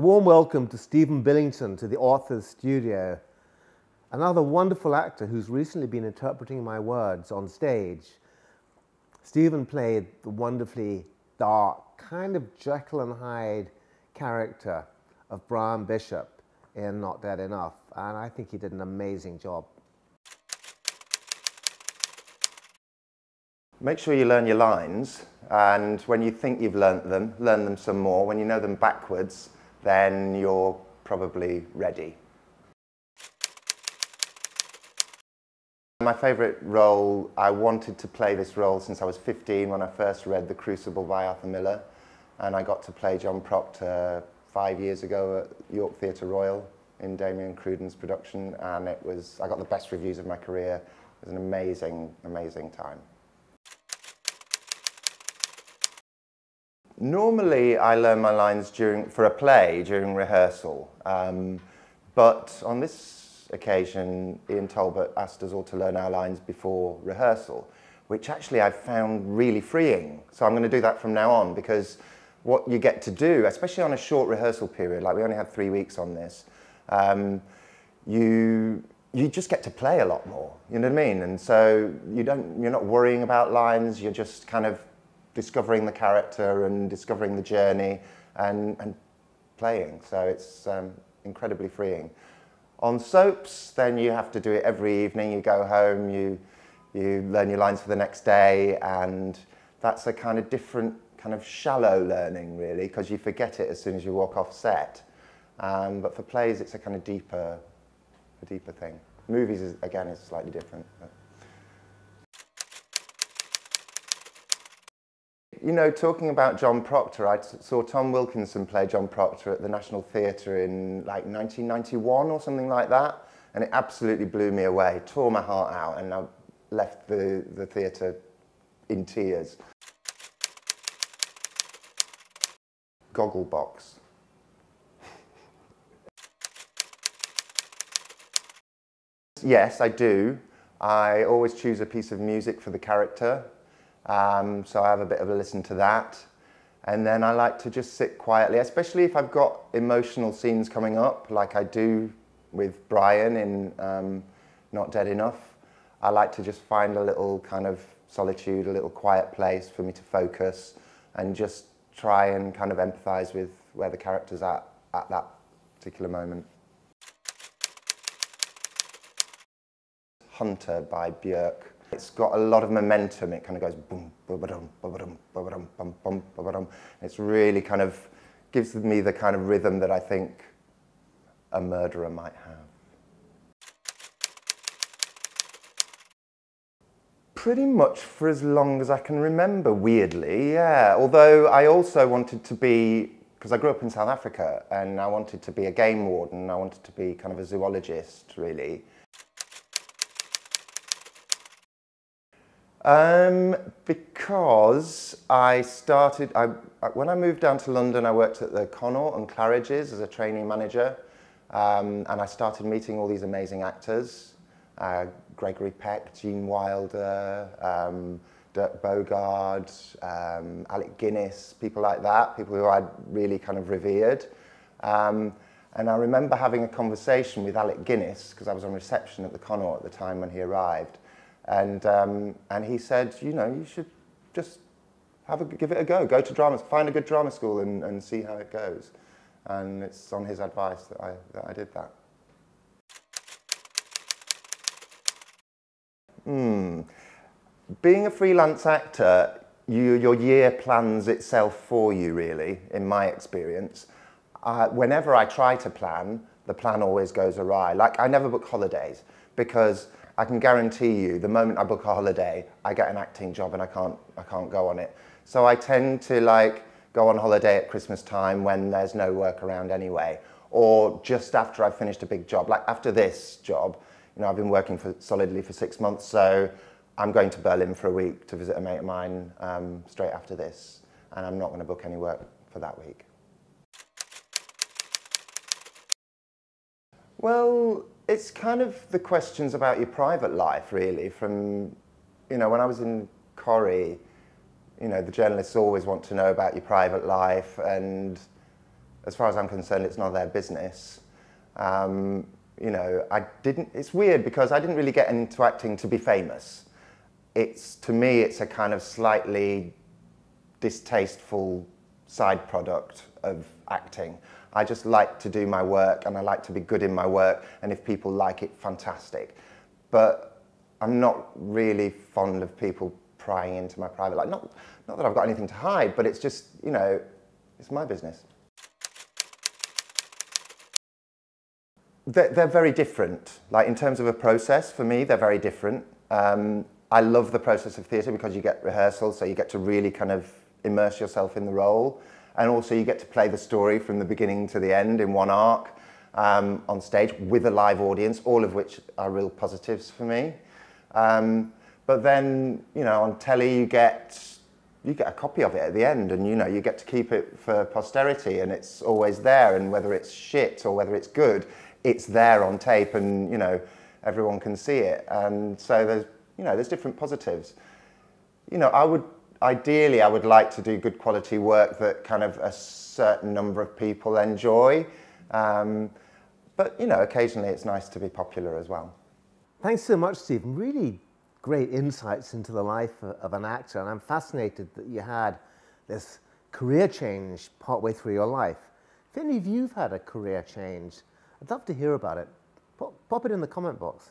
A warm welcome to Stephen Billington to the Author's Studio, another wonderful actor who's recently been interpreting my words on stage. Stephen played the wonderfully dark, kind of Jekyll and Hyde character of Brian Bishop in Not Dead Enough, and I think he did an amazing job. Make sure you learn your lines, and when you think you've learnt them, learn them some more. When you know them backwards, then you're probably ready. My favourite role, I wanted to play this role since I was 15 when I first read The Crucible by Arthur Miller, and I got to play John Proctor five years ago at York Theatre Royal in Damian Cruden's production, and it was, I got the best reviews of my career. It was an amazing, amazing time. Normally, I learn my lines during, for a play during rehearsal, um, but on this occasion, Ian Talbot asked us all to learn our lines before rehearsal, which actually I've found really freeing. So I'm going to do that from now on because what you get to do, especially on a short rehearsal period, like we only had three weeks on this, um, you you just get to play a lot more. You know what I mean? And so you don't you're not worrying about lines. You're just kind of discovering the character and discovering the journey and, and playing. So it's um, incredibly freeing. On soaps, then you have to do it every evening. You go home, you, you learn your lines for the next day, and that's a kind of different, kind of shallow learning, really, because you forget it as soon as you walk off set. Um, but for plays, it's a kind of deeper, a deeper thing. Movies, is, again, is slightly different. But. You know, talking about John Proctor, I saw Tom Wilkinson play John Proctor at the National Theatre in like 1991 or something like that, and it absolutely blew me away, tore my heart out, and I left the, the theatre in tears. Gogglebox. yes, I do. I always choose a piece of music for the character. Um, so I have a bit of a listen to that. And then I like to just sit quietly, especially if I've got emotional scenes coming up, like I do with Brian in um, Not Dead Enough. I like to just find a little kind of solitude, a little quiet place for me to focus and just try and kind of empathize with where the character's at at that particular moment. Hunter by Björk. It's got a lot of momentum. It kind of goes boom, ba-ba-dum, ba-ba-dum, ba-ba-dum, bum, bum, ba-ba-dum. It's really kind of gives me the kind of rhythm that I think a murderer might have. Pretty much for as long as I can remember, weirdly, yeah. Although I also wanted to be, because I grew up in South Africa, and I wanted to be a game warden, I wanted to be kind of a zoologist, really. Um, because I started, I, when I moved down to London, I worked at the Connaught and Claridge's as a training manager. Um, and I started meeting all these amazing actors. Uh, Gregory Peck, Gene Wilder, um, Dirk Bogarde, um, Alec Guinness, people like that, people who I'd really kind of revered. Um, and I remember having a conversation with Alec Guinness, because I was on reception at the Connaught at the time when he arrived. And, um, and he said, you know, you should just have a, give it a go. Go to drama, find a good drama school and, and see how it goes. And it's on his advice that I, that I did that. Hmm. Being a freelance actor, you, your year plans itself for you, really, in my experience. Uh, whenever I try to plan, the plan always goes awry. Like, I never book holidays because I can guarantee you the moment I book a holiday, I get an acting job and I can't, I can't go on it. So I tend to like go on holiday at Christmas time when there's no work around anyway, or just after I've finished a big job. Like after this job, you know, I've been working for solidly for six months, so I'm going to Berlin for a week to visit a mate of mine um, straight after this, and I'm not going to book any work for that week. Well, it's kind of the questions about your private life, really. From, you know, when I was in Corrie, you know, the journalists always want to know about your private life, and as far as I'm concerned, it's not their business. Um, you know, I didn't, it's weird because I didn't really get into acting to be famous. It's, to me, it's a kind of slightly distasteful side product of acting. I just like to do my work and I like to be good in my work and if people like it, fantastic. But I'm not really fond of people prying into my private life. Not, not that I've got anything to hide, but it's just, you know, it's my business. They're, they're very different. Like in terms of a process, for me, they're very different. Um, I love the process of theatre because you get rehearsals, so you get to really kind of immerse yourself in the role. And also you get to play the story from the beginning to the end in one arc um, on stage with a live audience, all of which are real positives for me. Um, but then, you know, on telly you get you get a copy of it at the end and you know you get to keep it for posterity and it's always there and whether it's shit or whether it's good it's there on tape and you know everyone can see it and so there's you know there's different positives you know i would ideally i would like to do good quality work that kind of a certain number of people enjoy um, but you know occasionally it's nice to be popular as well thanks so much stephen really great insights into the life of an actor, and I'm fascinated that you had this career change partway through your life. If any of you've had a career change, I'd love to hear about it. Pop, pop it in the comment box.